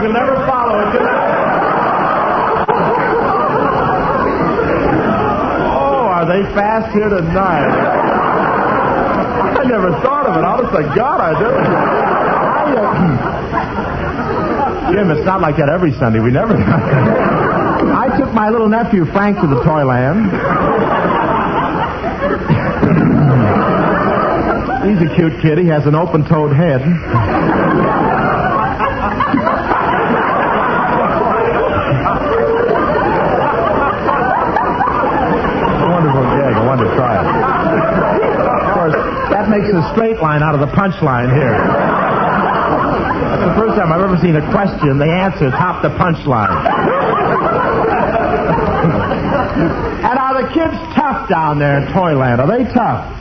We'll never follow it. Oh, are they fast here tonight? I never thought of it. Honest to God, I didn't. Jim, it's not like that every Sunday. We never. I took my little nephew Frank to the Toyland. He's a cute kid. He has an open-toed head. A wonderful gag. I wanted to try it. Of course, that makes straight line out of the punchline here. That's the first time I've ever seen a question, the answer top the punchline. and are the kids tough down there in Toyland? Are they tough?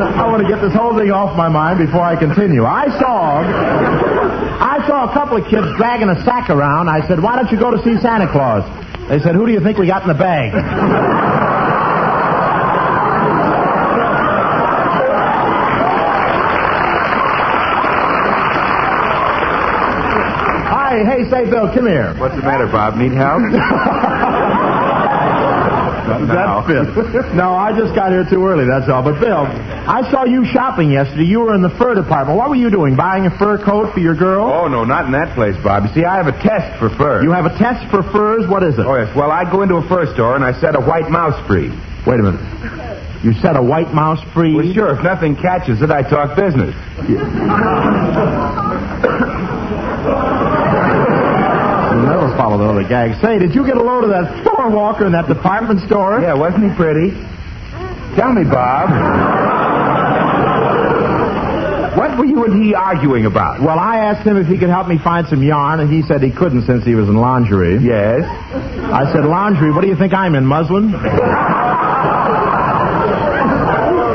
I want to get this whole thing off my mind before I continue. I saw, I saw a couple of kids dragging a sack around. I said, "Why don't you go to see Santa Claus?" They said, "Who do you think we got in the bag?" Hi, hey, say, Bill, come here. What's the matter, Bob? Need help? That's Bill. No, I just got here too early, that's all. But, Bill, I saw you shopping yesterday. You were in the fur department. What were you doing? Buying a fur coat for your girl? Oh, no, not in that place, Bob. You see, I have a test for fur. You have a test for furs? What is it? Oh, yes. Well, I go into a fur store and I set a white mouse free. Wait a minute. You set a white mouse free? Well, sure, if nothing catches it, I talk business. You'll gag. Say, did you get a load of that floor walker in that department store? Yeah, wasn't he pretty? Tell me, Bob. What were you and he arguing about? Well, I asked him if he could help me find some yarn, and he said he couldn't since he was in lingerie. Yes. I said, lingerie, what do you think I'm in, muslin?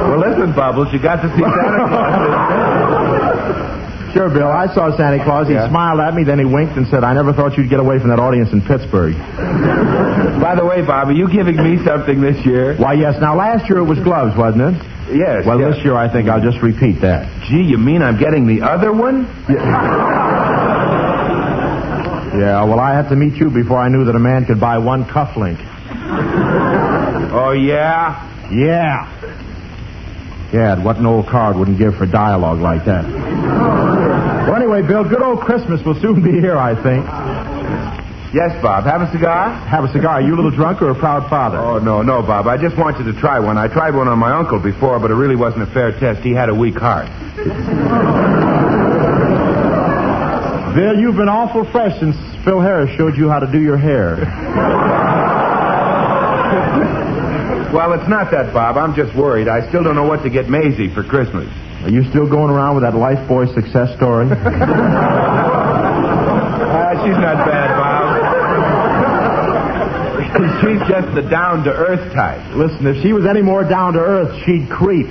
Well, listen, Bubbles, you got to see Santa Claus. Sure, Bill. I saw Santa Claus. He Yeah. smiled at me, then he winked and said, I never thought you'd get away from that audience in Pittsburgh. By the way, Bob, are you giving me something this year? Why, yes. Now, last year it was gloves, wasn't it? Yes. Well, yes. this year I think I'll just repeat that. Gee, you mean I'm getting the other one? Yeah, well, I had to meet you before I knew that a man could buy one cufflink. Oh, yeah? Yeah. Yeah, what an old card wouldn't give for dialogue like that. Well, anyway, Bill, good old Christmas will soon be here, I think. Yes, Bob. Have a cigar? Have a cigar. Are you a little drunk or a proud father? Oh, no, no, Bob. I just want you to try one. I tried one on my uncle before, but it really wasn't a fair test. He had a weak heart. Bill, you've been awful fresh since Phil Harris showed you how to do your hair. Well, it's not that, Bob. I'm just worried. I still don't know what to get Maisie for Christmas. Are you still going around with that Lifebuoy success story? Ah, she's not bad, Bob. she's just the down-to-earth type. Listen, if she was any more down to earth, she'd creep.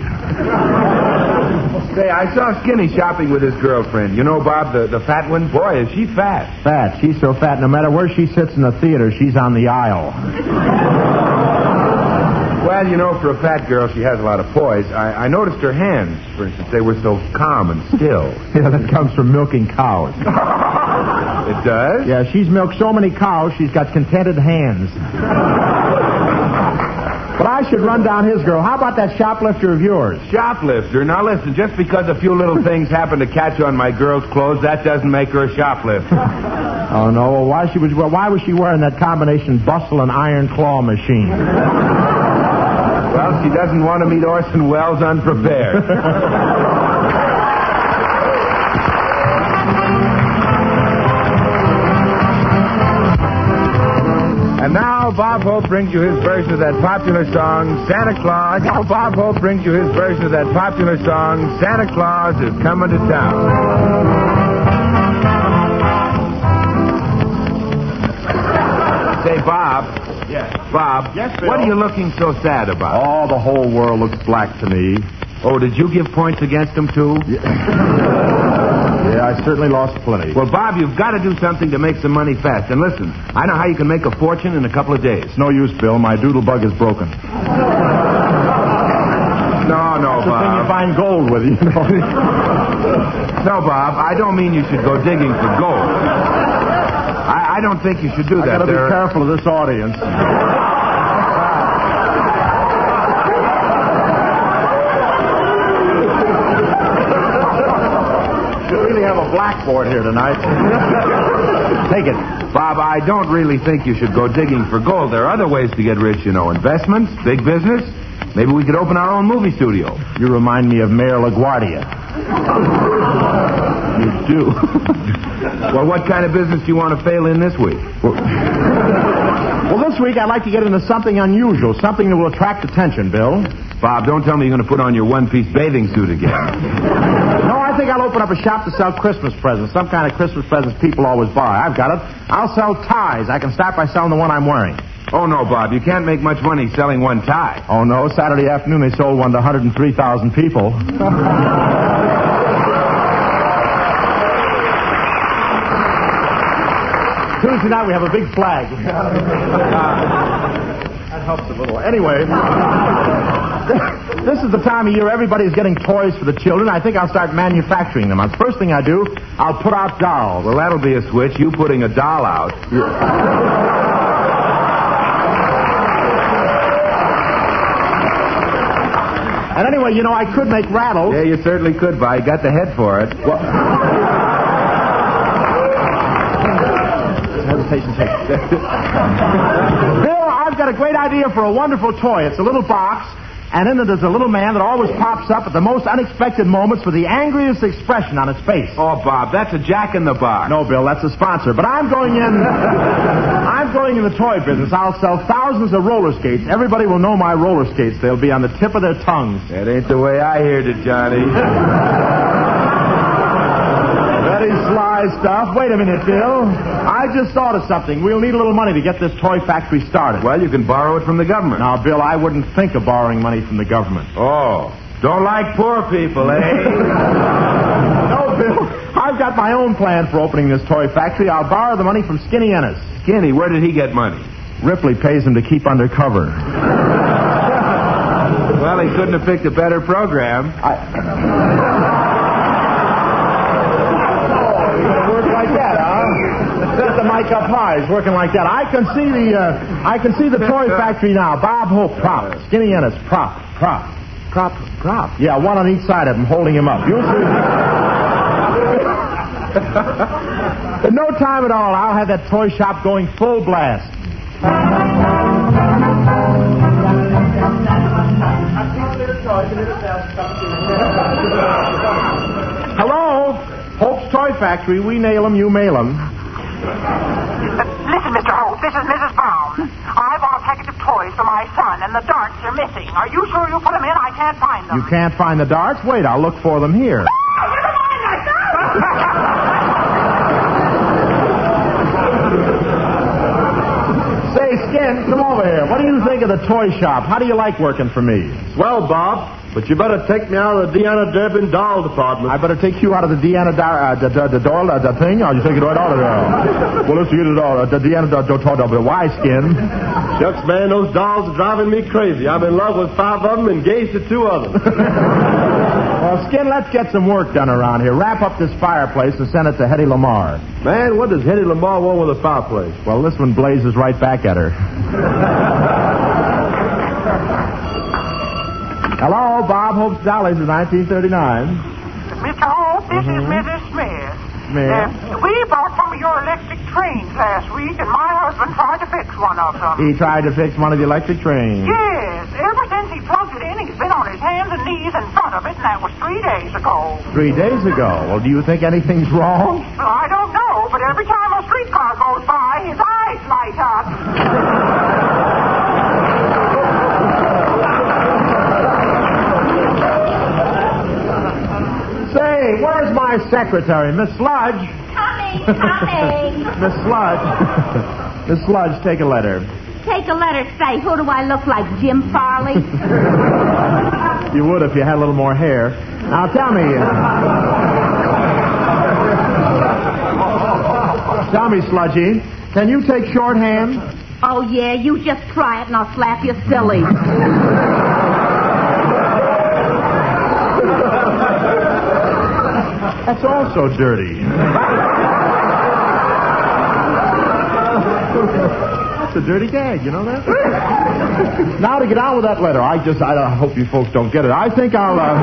Say, I saw Skinny shopping with his girlfriend. You know, Bob, the, the fat one? Boy, is she fat. Fat. She's so fat, no matter where she sits in the theater, she's on the aisle. Well, you know, for a fat girl, she has a lot of poise. I, I noticed her hands, for instance. They were so calm and still. Yeah, that comes from milking cows. It does? Yeah, she's milked so many cows, she's got contented hands. But I should run down his girl. How about that shoplifter of yours? Shoplifter. Now listen, just because a few little things happen to catch on my girl's clothes, that doesn't make her a shoplifter. Oh no! Well, why she was? Well, why was she wearing that combination bustle and iron claw machine? Well, she doesn't want to meet Orson Welles unprepared. and now Bob Hope brings you his version of that popular song, Santa Claus. Now Bob Hope brings you his version of that popular song, Santa Claus is Coming to Town. Say, Bob. Yes. Bob. Yes, Bill? What are you looking so sad about? Oh, the whole world looks black to me. Oh, did you give points against them, too? Yeah, I certainly lost plenty. Well, Bob, you've got to do something to make some money fast. And listen, I know how you can make a fortune in a couple of days. no use, Bill. My doodle bug is broken. No, no, It's the thing you find gold with, you know. No, Bob, I don't mean you should go digging for gold. I, don't think you should do I that. gotta be There are- careful of this audience. you really have a blackboard here tonight. Take it. Bob, I don't really think you should go digging for gold. There are other ways to get rich, you know. Investments, big business. Maybe we could open our own movie studio. You remind me of Mayor LaGuardia. You do. well, what kind of business do you want to fail in this week? Well, this week I'd like to get into something unusual, something that will attract attention, Bill. Bob, don't tell me you're going to put on your one-piece bathing suit again. No, I think I'll open up a shop to sell Christmas presents, some kind of Christmas presents people always buy. I've got it. I'll sell ties. I can start by selling the one I'm wearing. Oh, no, Bob. You can't make much money selling one tie. Oh, no. Saturday afternoon they sold one to 103,000 people. Tuesday night we have a big flag. that helps a little. Anyway, this is the time of year everybody's getting toys for the children. I think I'll start manufacturing them. The first thing I do, I'll put out dolls. Well, that'll be a switch. You putting a doll out. And anyway, you know, I could make rattles. Yeah, you certainly could, Bob. You got the head for it. Bill, I've got a great idea for a wonderful toy. It's a little box, and in it is a little man that always pops up at the most unexpected moments with the angriest expression on his face. Oh, Bob, that's a jack in the box. No, Bill, that's a sponsor. But I'm going in. I'm going in the toy business. I'll sell thousands of roller skates. Everybody will know my roller skates. They'll be on the tip of their tongues. That ain't the way I heard it, Johnny. Very sly stuff. Wait a minute, Bill. I just thought of something. We'll need a little money to get this toy factory started. well, you can borrow it from the government. Now, Bill, I wouldn't think of borrowing money from the government. Oh, don't like poor people, eh? No, Bill. I've got my own plan for opening this toy factory. I'll borrow the money from Skinny Ennis. Skinny, where did he get money? Ripley pays him to keep undercover. Well, he couldn't have picked a better program. Work like that, huh? Set the mic up high. It's working like that. I can see the uh, I can see the toy factory now. Bob Hope, prop. Skinny Ennis, prop, prop, prop, prop. Yeah, one on each side of him, holding him up. You'll see. In no time at all, I'll have that toy shop going full blast. Hello? Hope's Toy Factory. We nail 'em, you mail 'em. Listen, Mr. Holt, this is Mrs. Brown. I bought a package of toys for my son, and the darts are missing. Are you sure you put them in? I can't find them. You can't find the darts? Wait, I'll look for them here. Never mind, I found them. Say, Skin, come over here. What do you think of the toy shop? How do you like working for me? Well, Bob, but you better take me out of the Deanna Durbin doll department. I better take you out of the Deanna Dar, uh, the, the, the door, uh, the thing, or you take it right out of there? Well, let's get it out. Uh, the Deanna Dar, door. Why, Skin? Shucks, man, those dolls are driving me crazy. I'm in love with five of them, and engaged to two of them. Well, Skin, let's get some work done around here. Wrap up this fireplace and send it to Hedy Lamarr. man, what does Hedy Lamarr want with a fireplace? Well, this one blazes right back at her. Bob Hope's Dollies of 1939. Mr. Hope, this is Mrs. Smith. Smith? Uh, we bought some of your electric trains last week, and my husband tried to fix one of them. He tried to fix one of the electric trains. Yes, ever since he plugged it in, he's been on his hands and knees in front of it, and that was three days ago. Three days ago. Well, do you think anything's wrong? Well, I don't know, but every time a streetcar goes by, his eyes light up. My secretary, Miss Sludge. Coming, coming. Miss Sludge. Miss Sludge, take a letter. Take a letter, say, who do I look like, Jim Farley? You would if you had a little more hair. Now tell me. tell me, Sludgy, can you take shorthand? oh, yeah, you just try it and I'll slap you silly. That's also dirty. That's a dirty gag, you know that? now to get on with that letter, I just, I, I hope you folks don't get it. I think I'll, uh...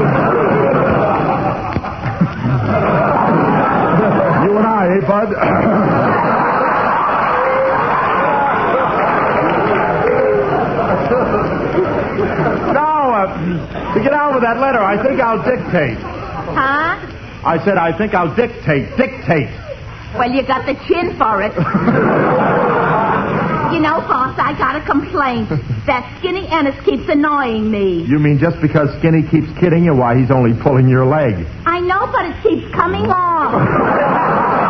you and I, eh, Bud? now, uh, to get on with that letter, I think I'll dictate. Huh? I said, I think I'll dictate. Dictate. Well, you got the chin for it. you know, boss, I got a complaint. That Skinny Ennis keeps annoying me. You mean just because Skinny keeps kidding you, why he's only pulling your leg? I know, but it keeps coming off.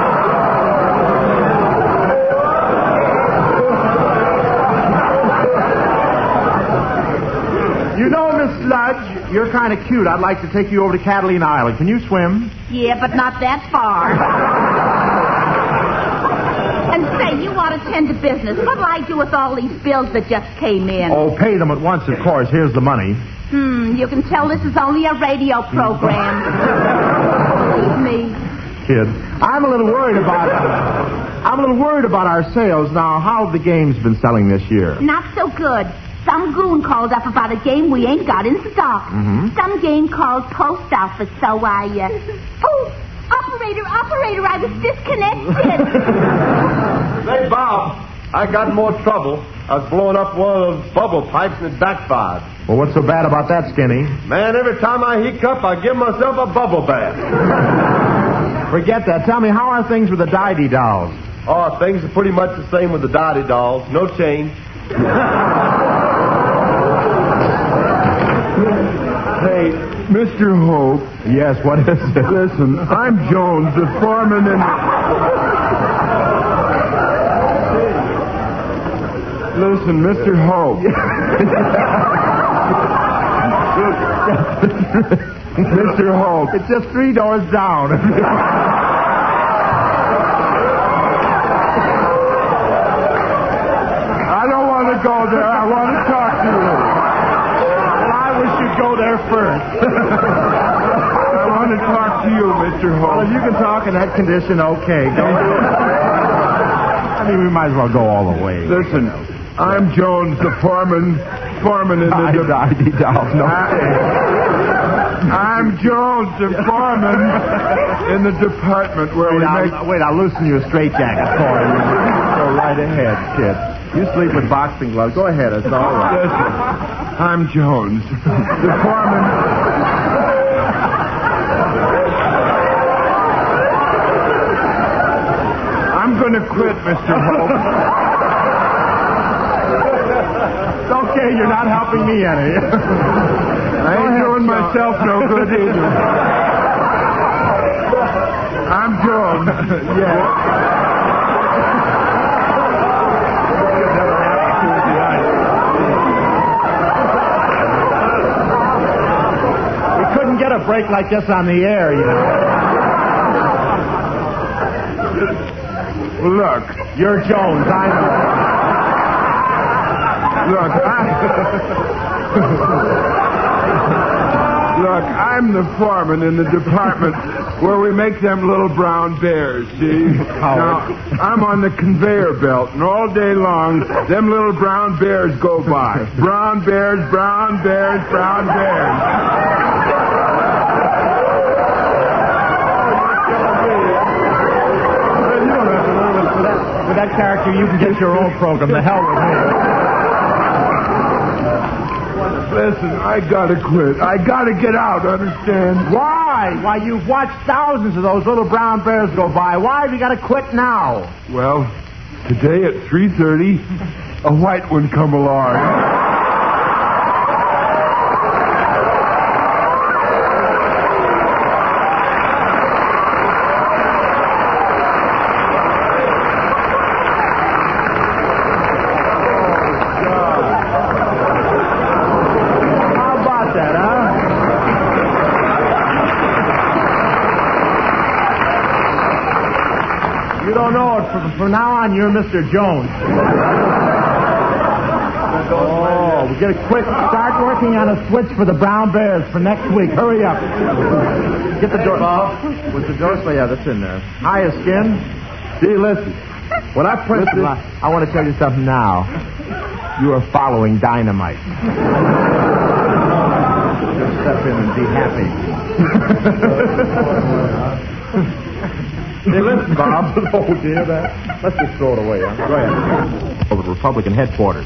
You know, Miss Sludge, you're kind of cute. I'd like to take you over to Catalina Island. Can you swim? Yeah, but not that far. and say, you ought to tend to business. What'll I do with all these bills that just came in? Oh, pay them at once, of course. Here's the money. Hmm, you can tell this is only a radio program. Believe me. Kid, I'm a little worried about. I'm a little worried about our sales now. How have the games been selling this year? Not so good. Some goon called up about a game we ain't got in stock. Mhm. Some game called post office, so I, uh... Oh, operator, operator, I was disconnected. Say, Bob, I got in more trouble. I was blowing up one of those bubble pipes and it backfired. Well, what's so bad about that, Skinny? Man, every time I heat hiccup, I give myself a bubble bath. Forget that. Tell me, how are things with the Dy-Dee dolls? Oh, things are pretty much the same with the Dottie dolls. No change. Hey, Mr. Hope, Yes, what is it? listen, I'm Jones, the foreman in. Listen, Mr. Hope. Mr. Hope. It's just three doors down. go there. I want to talk to you. I wish you'd go there first. I want to talk to you, Mr. Well, if you can talk in that condition, okay. Go. I mean, we might as well go all the way. Listen, I'm Jones, the foreman, foreman in the. I, Dy-Dee dolls, no. I'm Jones, the foreman in the department where Wait, we. I'll, wait, I'll loosen you a straitjacket for you. Go right ahead, kid. You sleep with boxing gloves. Go ahead, it's all right. I'm Jones, the foreman. I'm going to quit, Mr. Hope. It's okay, you're not helping me any. I ain't doing myself no good either. I'm Jones. Yeah. A break like this on the air, you know. Look, You're Jones, I know. look, I. Look, I'm the foreman in the department where we make them little brown bears, see? Now, I'm on the conveyor belt, and all day long, them little brown bears go by. Brown bears, brown bears, brown bears. That, character, you can get your own program. The hell with me. Listen, I gotta quit. I gotta get out, understand? Why? Why, you've watched thousands of those little brown bears go by. Why have you got to quit now? Well, today at 3.30, a white one come along. You're Mr. Jones. Oh, we get a quick start working on a switch for the Brown Bears for next week. Hurry up. Get the door. What's the door? Oh, yeah, that's in there. Hiya, Skin. See, listen. When I press this, I want to tell you something now. You are following dynamite. Just step in and be happy. hey, listen, Bob. oh, do you hear that? Let's just throw it away, huh? Go ahead. Over to Republican headquarters.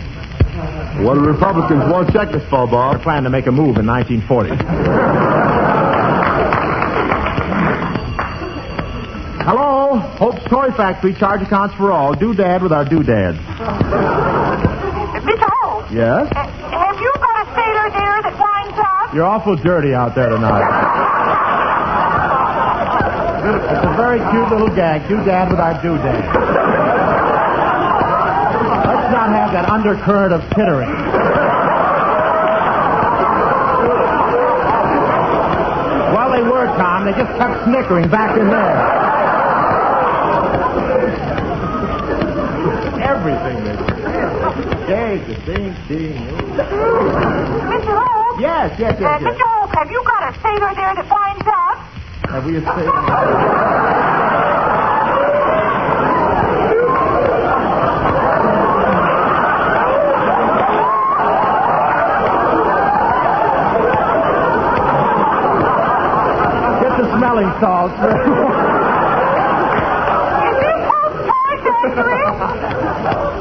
What the Republicans want check this for, Bob? They're planning to make a move in 1940. Hello, Hope's Toy Factory. Charge accounts for all. Doodad with our doodads. Mr. Holt, Yes? uh, have you got a sailor there that winds up? You're awful dirty out there tonight. It's a very cute little gag. Doodad with our doodad. Let's not have that undercurrent of tittering. Well, they were, Tom. They just kept snickering back in there. Everything they the same thing. Mr. Holt? Yes, yes, Uh, yes, yes. Mr. Holt, have you got a sailor there up? Have we escaped? Get the smelling salts. Is this Holt's Toy Factory?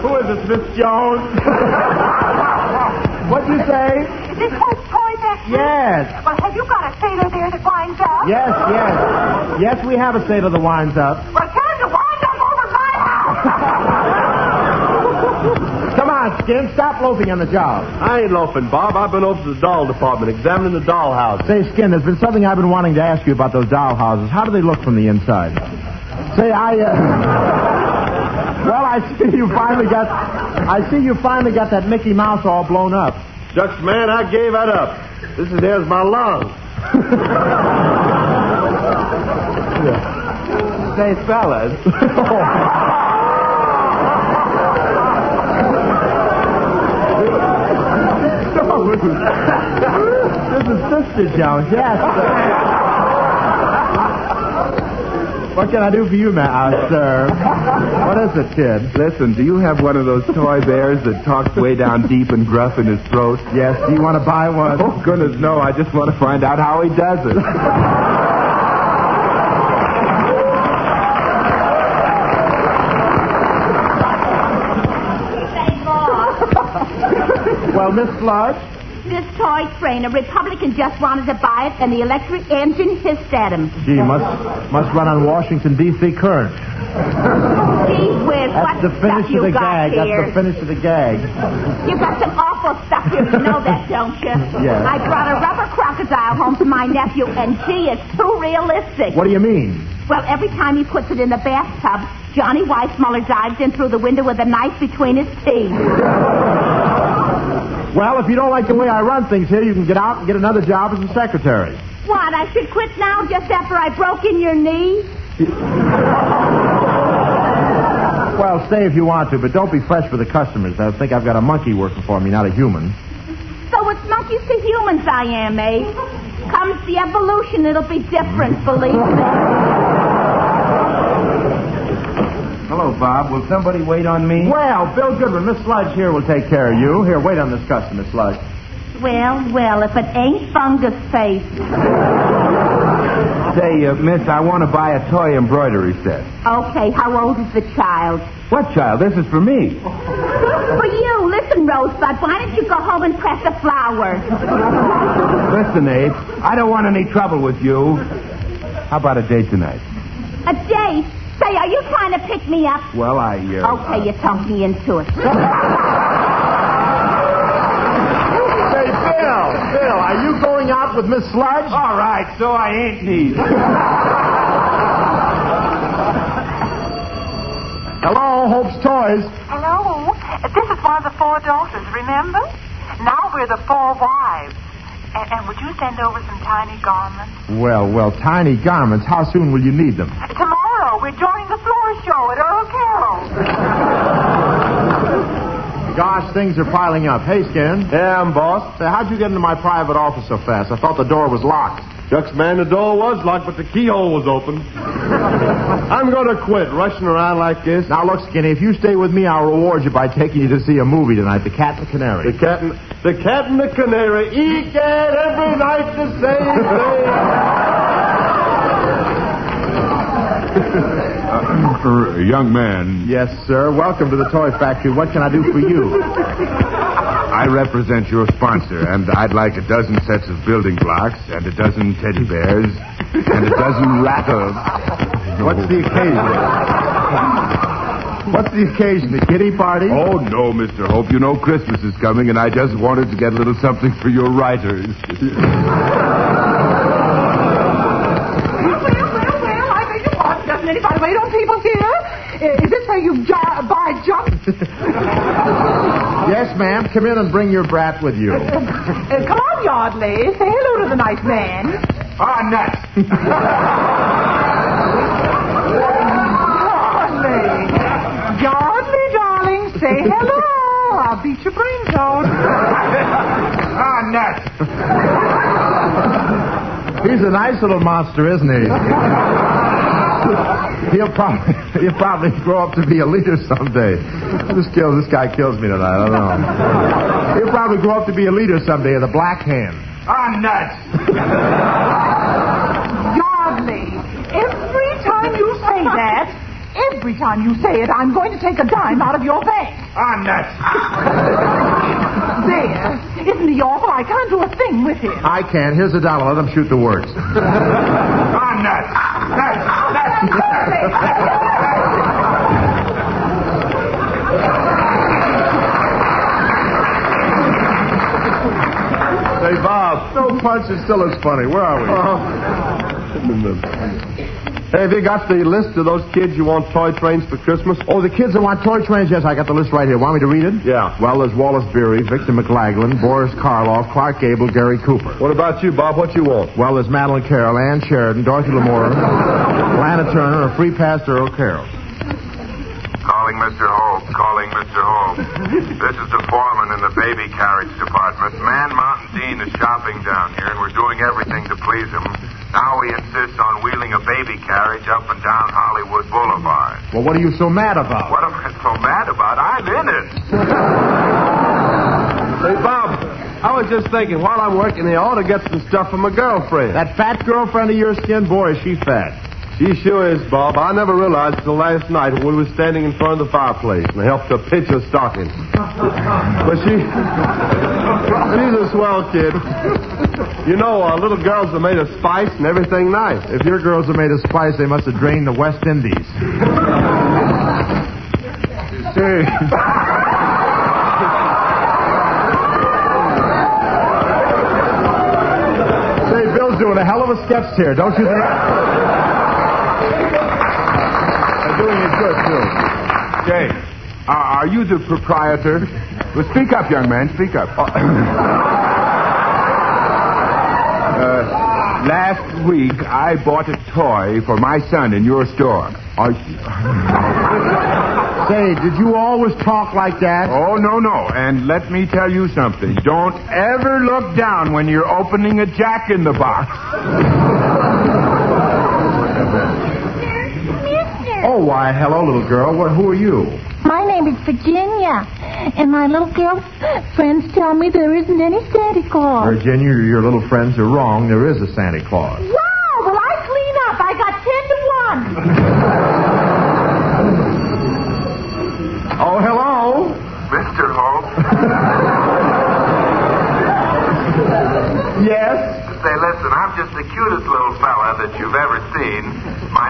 Who is this, Miss Jones? What'd you say? Yes. Well, have you got a sailor there that winds up? Yes, yes. Yes, we have a sailor that winds up. Well, tell him to wind up over my house. Come on, Skin, stop loafing on the job. I ain't loafing, Bob. I've been over to the doll department examining the doll house. Say, Skin, there's been something I've been wanting to ask you about those doll houses. How do they look from the inside? Say, I, uh... Well, I see you finally got... I see you finally got that Mickey Mouse all blown up. Shucks, man, I gave that up. This is there's my lung. Say, fellas... this is Sister Jones, yes. What can I do for you, ma- uh, sir? What is it, kid? Listen, do you have one of those toy bears that talks way down deep and gruff in his throat? Yes, do you want to buy one? Oh, goodness, no. I just want to find out how he does it. Well, Miss Sludge, This toy train, a Republican just wanted to buy it, and the electric engine hissed at him. gee, must must run on Washington D.C. current. Whiz, That's what the finish of the gag. here? That's the finish of the gag. You got some awful stuff here. You know that, don't you? Yes. I brought a rubber crocodile home for my nephew, and gee, it's too realistic. What do you mean? Well, every time he puts it in the bathtub, Johnny Weissmuller dives in through the window with a knife between his teeth. Well, if you don't like the way I run things here, you can get out and get another job as a secretary. What, I should quit now just after I broke in your knee? Well, I'll stay if you want to, but don't be fresh with the customers. They'll think I've got a monkey working for me, not a human. So it's monkeys to humans I am, eh? Comes the evolution, it'll be different, believe me. Hello, Bob. Will somebody wait on me? Well, Bill Goodwin, Miss Sludge here will take care of you. Here, wait on this customer, Sludge. Well, well, if it ain't fungus face. Say, uh, miss, I want to buy a toy embroidery set. Okay, how old is the child? What child? This is for me. For you, listen, Rosebud, why don't you go home and press a flower? Listen, Abe, I don't want any trouble with you. How about a date tonight? A date? Say, are you trying to pick me up? Well, I, uh... Okay, you talked me into it. Bill, Bill, are you going out with Miss Sludge? All right, so I ain't need. Hello, Hope's Toys. Hello. This is one of the four daughters, remember? Now we're the four wives. And, and would you send over some tiny garments? Well, well, tiny garments. How soon will you need them? Tomorrow. We're joining the floor show at Earl Carroll. Gosh, things are piling up. Hey, Skin. Yeah, I'm boss. Say, how'd you get into my private office so fast? I thought the door was locked. Shucks, man, the door was locked, but the keyhole was open. I'm going to quit rushing around like this. Now, look, Skinny, if you stay with me, I'll reward you by taking you to see a movie tonight, The Cat and the Canary. The cat and the cat and the canary eat cat every night the same thing. Young man, Yes, sir. Welcome to the toy factory. What can I do for you? I represent your sponsor, and I'd like a dozen sets of building blocks, and a dozen teddy bears, and a dozen rattles. What's the occasion? What's the occasion? The kitty party? Oh, no, Mr. Hope. You know Christmas is coming, and I just wanted to get a little something for your writers. Well, well, well, I beg your pardon. Doesn't anybody wait on people here? Is this where you jar- buy junk? Yes, ma'am. Come in and bring your brat with you. Uh, come on, Yardley. Say hello to the nice man. Ah, nuts! Yardley. Yardley, darling, say hello. I'll beat your brains out. ah, nuts! He's a nice little monster, isn't he? He'll probably he'll probably grow up to be a leader someday. This kills this guy kills me tonight. I don't know. He'll probably grow up to be a leader someday of the Black Hand. I'm nuts! Yardley, every time you say that, every time you say it, I'm going to take a dime out of your bank. I'm nuts! There. Isn't he awful? I can't do a thing with him. I can. Here's a dollar. Let him shoot the words. Ah, nuts! Nuts! Say, Bob. No punch. It still looks funny. Where are we? Hey, have you got the list of those kids you want toy trains for Christmas? Oh, the kids that want toy trains? Yes, I got the list right here. Want me to read it? Yeah. Well, there's Wallace Beery, Victor McLaglen, Boris Karloff, Clark Gable, Gary Cooper. What about you, Bob? What you want? Well, there's Madeleine Carroll, Ann Sheridan, Dorothy Lamour, Lana Turner, a free pass to Earl Carroll. Calling Mr. Hope. Calling Mr. Hope. This is the foreman in the baby carriage department. Man Mountain Dean is shopping down here, and we're doing everything to please him. Now he insists on wheeling a baby carriage up and down Hollywood Boulevard. Well, what are you so mad about? What am I so mad about? I'm in it. Hey, Bob, I was just thinking, while I'm working here, I ought to get some stuff for my girlfriend. That fat girlfriend of yours, Skin? Boy, is she fat. She sure is, Bob. I never realized till last night when we were standing in front of the fireplace and I helped her pitch her stocking. But she, she's a swell kid. You know, uh, little girls are made of spice and everything nice. If your girls are made of spice, they must have drained the West Indies. Say, say, Bill's doing a hell of a sketch here, don't you think? Doing it good, too. Jay, uh, are you the proprietor? Well, speak up, young man. Speak up. Uh, last week, I bought a toy for my son in your store. Say, did you always talk like that? Oh, no, no. And let me tell you something. Don't ever look down when you're opening a jack in the box. Oh, why, hello, little girl. What, who are you? My name is Virginia, and my little girl friends tell me there isn't any Santa Claus. Virginia, your little friends are wrong. There is a Santa Claus. Wow, well, I clean up. I got ten to one. Oh, hello. Mr. Hope. Yes. Say, listen, I'm just the cutest little fella that you've ever seen. My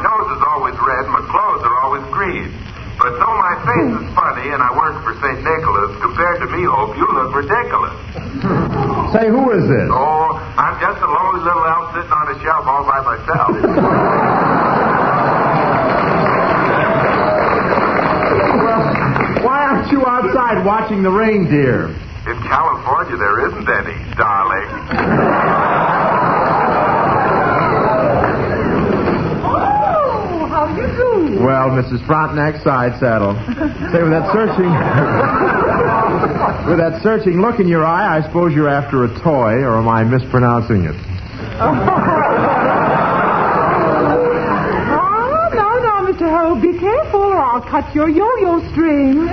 nose is always red, my clothes are always green. But though my face is funny and I work for St. Nicholas, compared to me, Hope, you look ridiculous. Say, who is this? Oh, I'm just a lonely little elf sitting on a shelf all by myself. Why aren't you outside watching the reindeer? In California, there isn't any, darling. How do you do? Mrs. Frontenac side saddle. Say, with that searching, with that searching look in your eye, I suppose you're after a toy, or am I mispronouncing it? Oh, no, no, Mr. Hope. Be careful or I'll cut your yo-yo string.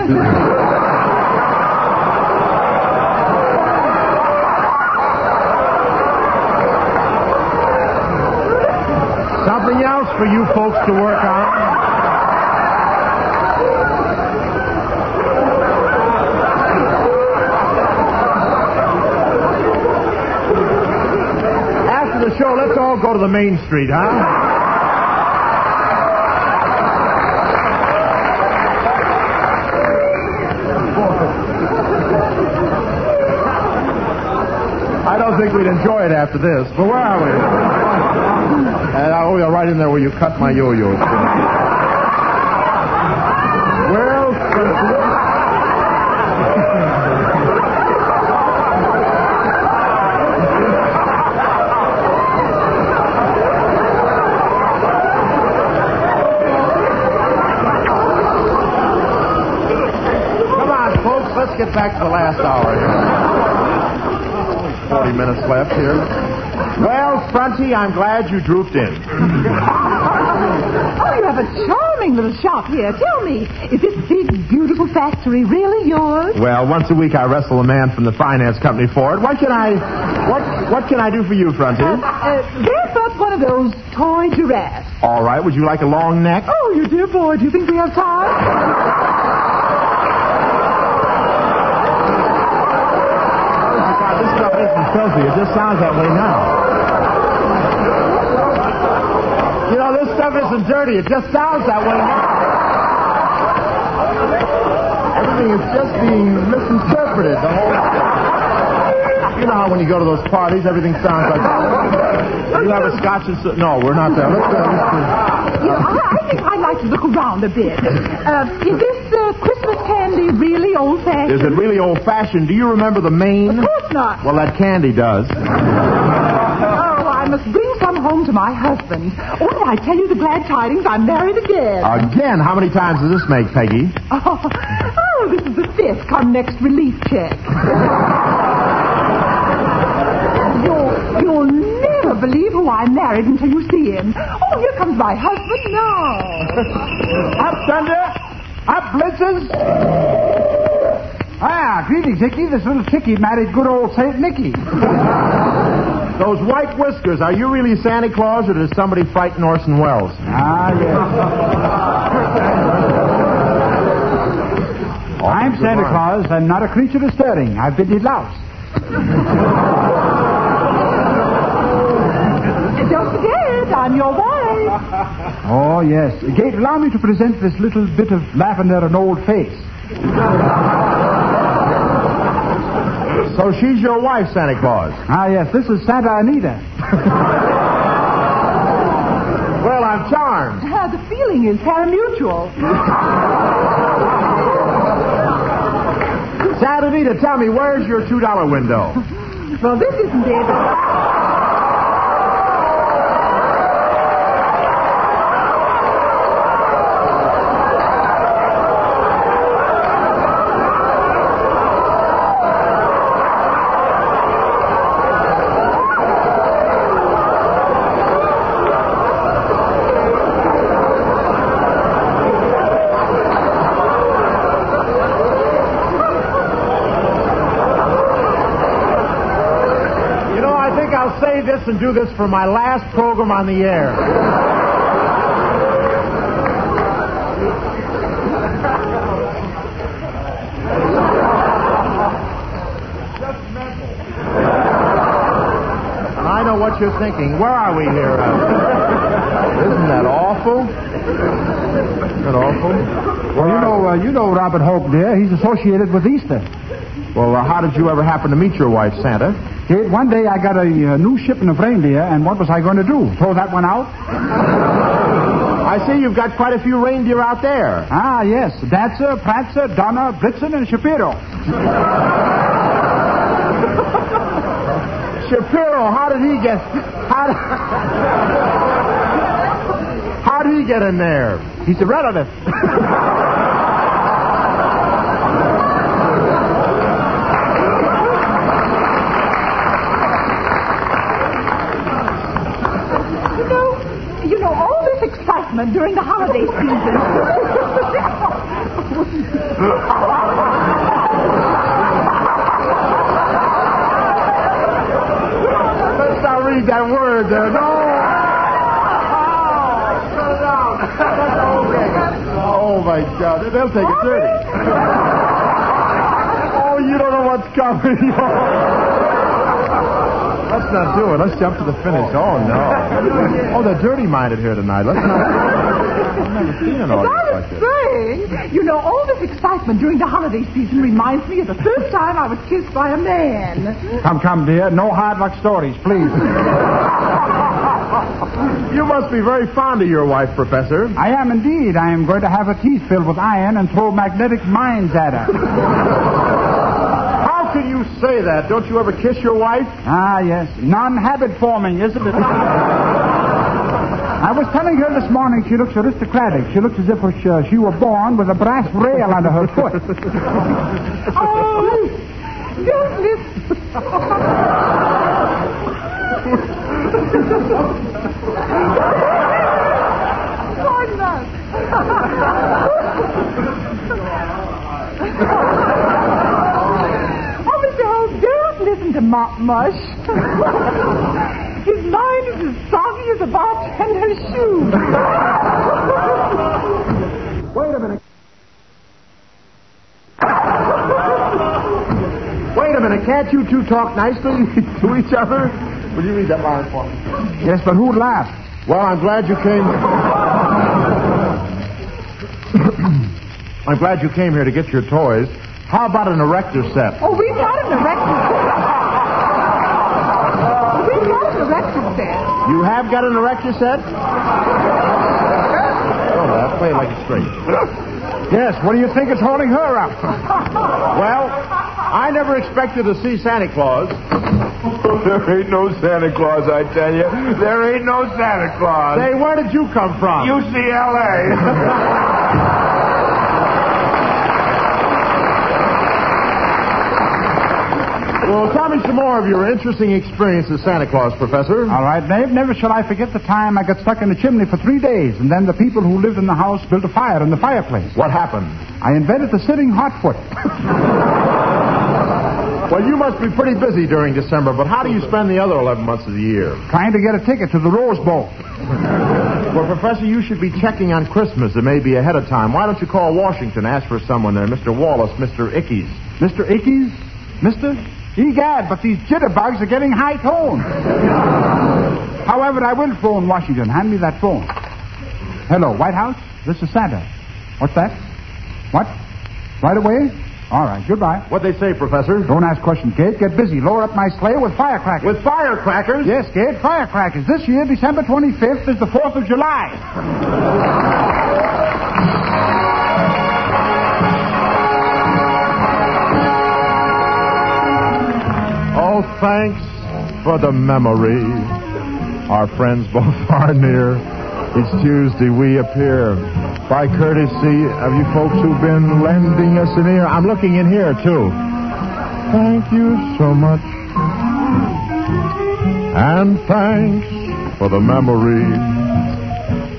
Something else for you folks to work on. After the show, let's all go to the main street, huh? I don't think we'd enjoy it after this. But where are we? And uh, oh, yeah, right in there where you cut my yo-yo. Well, come on, folks, let's get back to the last hour. here. Forty minutes left here. Well, Fronty, I'm glad you drooped in. Oh, you have a charming little shop here. Tell me, is this big, beautiful factory really yours? Well, once a week I wrestle a man from the finance company for it. What can I, what, what can I do for you, Fronty? Uh, there's not one of those toy giraffes. All right. Would you like a long neck? Oh, you dear boy, do you think we have time? This It just sounds that way now. You know, this stuff isn't dirty. It just sounds that way now. Everything is just being misinterpreted. The whole. You know how when you go to those parties, everything sounds like. You have a scotch and no, we're not there. Let's go. Let's know, I, I think I'd like to look around a bit. Uh, is this Christmas candy really old-fashioned? Is it really old-fashioned? Do you remember the Maine? Of course not. Well, that candy does. Oh, I must bring some home to my husband. Oh, did I tell you the glad tidings? I'm married again. Again, how many times does this make, Peggy? Oh, oh, this is the fifth come next relief check. you'll, you'll never believe who I married until you see him. Oh, here comes my husband now. Up, Thunder! Up, Blitzers! Ah, greetings, Hickey. This little chickie married good old St. Nicky. Those white whiskers, are you really Santa Claus or does somebody frighten Orson Welles? Ah, yes. I'm Santa Claus I'm not a creature disturbing. I've been deloused. And don't forget, I'm your wife. Oh, yes. Gate, allow me to present this little bit of lavender and old face. So she's your wife, Santa Claus. Ah, yes. This is Santa Anita. Well, I'm charmed. Uh, the feeling is parimutuel. Santa Anita, tell me, where's your $2 window? Well, this isn't it. You know, I think this and do this for my last program on the air. And I know what you're thinking. Where are we here? Uh, isn't that awful? Isn't that awful? Well, you know, uh, you know Robert Hope, dear. He's associated with Easter. Well, uh, how did you ever happen to meet your wife, Santa? One day I got a uh, new shipment of reindeer, and what was I going to do? Throw that one out? I see you've got quite a few reindeer out there. Ah, yes. Dancer, Prancer, Donner, Blitzen, and Shapiro. Shapiro, how did he get? How did, how did he get in there? He's a relative. you know, all this excitement during the holiday season. Let's not read that word there. No. Shut. Oh, my God. They'll take it dirty. Oh, you don't know what's coming. Let's not do it. Let's jump to the finish. Oh, no. Oh, they're dirty-minded here tonight. Let's not... I've never seen an As audience I like was this. saying, you know, all this excitement during the holiday season reminds me of the first time I was kissed by a man. Come, come, dear. No hard luck stories, please. You must be very fond of your wife, Professor. I am indeed. I am going to have her teeth filled with iron and throw magnetic mines at her. How can you say that? Don't you ever kiss your wife? Ah, yes. Non-habit forming, isn't it? I was telling her this morning she looks aristocratic. She looks as if uh, she were born with a brass rail under her foot. Oh, don't listen. Pardon us. Oh, Mr. Holt, don't listen Mop Mush. His mind is as soggy as a bartender's shoe. Wait a minute. Wait a minute. Can't you two talk nicely to each other? Will you read that line for me? Yes, but who'd laugh? Well, I'm glad you came. I'm glad you came here to get your toys. How about an erector set? Oh, we've got an erector set. We've got an erector set. You have got an erector set? Oh, that. Play it like it's straight. Yes, what do you think is holding her up? Well, I never expected to see Santa Claus. There ain't no Santa Claus, I tell you. There ain't no Santa Claus. Say, where did you come from? UCLA. Well, tell me some more of your interesting experience as Santa Claus, Professor. All right, Dave. Never shall I forget the time I got stuck in the chimney for three days, and then the people who lived in the house built a fire in the fireplace. What happened? I invented the sitting hotfoot. Well, you must be pretty busy during December, but how do you spend the other 11 months of the year? trying to get a ticket to the Rose Bowl. Well, Professor, you should be checking on Christmas It may be ahead of time. Why don't you call Washington, ask for someone there, Mr. Wallace, Mr. Ickes? Mr. Ickes? Mister? Egad, but these jitterbugs are getting high tone. However, I will phone Washington. Hand me that phone. Hello, White House? This is Santa. What's that? What? Right away? All right, goodbye. What'd they say, Professor? Don't ask questions, Kate. Get busy. Lower up my sleigh with firecrackers. With firecrackers? Yes, Kate, firecrackers. This year, December 25th, is the 4th of July. Thanks for the memory. Our friends both far and near. Each Tuesday we appear. By courtesy of you folks who've been lending us an ear. I'm looking in here, too. Thank you so much. And thanks for the memory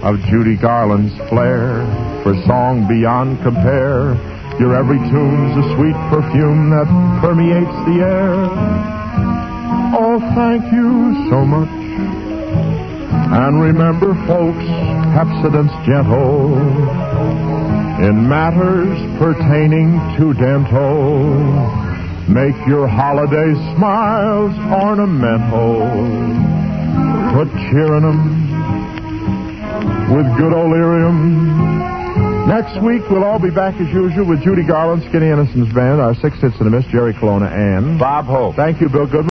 of Judy Garland's flair for song beyond compare. Your every tune's a sweet perfume that permeates the air. Thank you so much. And remember, folks, Pepsodent's gentle in matters pertaining to dental. Make your holiday smiles ornamental. Put cheer in 'em with good Olerium. Next week, we'll all be back as usual with Judy Garland, Skinnay Ennis's Band, our six hits in the miss, Jerry Colonna, and Bob Hope. Thank you, Bill Goodwin.